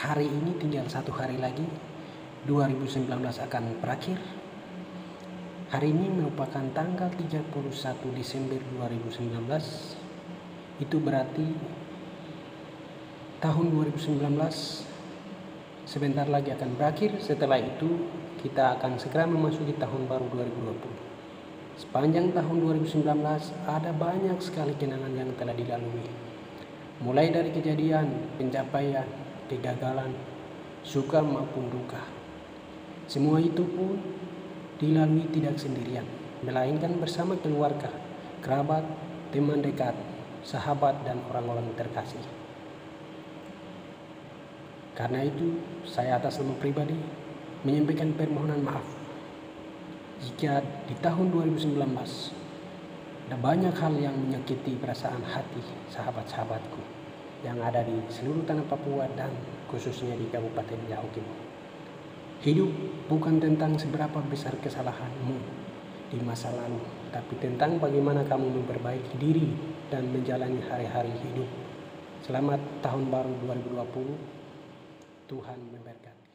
hari ini tinggal satu hari lagi 2019 akan berakhir. Hari ini merupakan tanggal 31 Desember 2019 itu berarti tahun 2019 sebentar lagi akan berakhir. Setelah itu kita akan segera memasuki tahun baru 2020 sepanjang tahun 2019 ada banyak sekali kenangan yang telah dilalui. Mulai dari kejadian, pencapaian, kegagalan, suka maupun duka. Semua itu pun dilalui tidak sendirian, melainkan bersama keluarga, kerabat, teman dekat, sahabat, dan orang-orang terkasih. Karena itu, saya atas nama pribadi menyampaikan permohonan maaf jika di tahun 2019 ada banyak hal yang menyakiti perasaan hati sahabat-sahabatku yang ada di seluruh tanah Papua dan khususnya di Kabupaten Yahukim. Hidup bukan tentang seberapa besar kesalahanmu di masa lalu, tapi tentang bagaimana kamu memperbaiki diri dan menjalani hari-hari hidup. Selamat tahun baru 2020. Tuhan memberkati.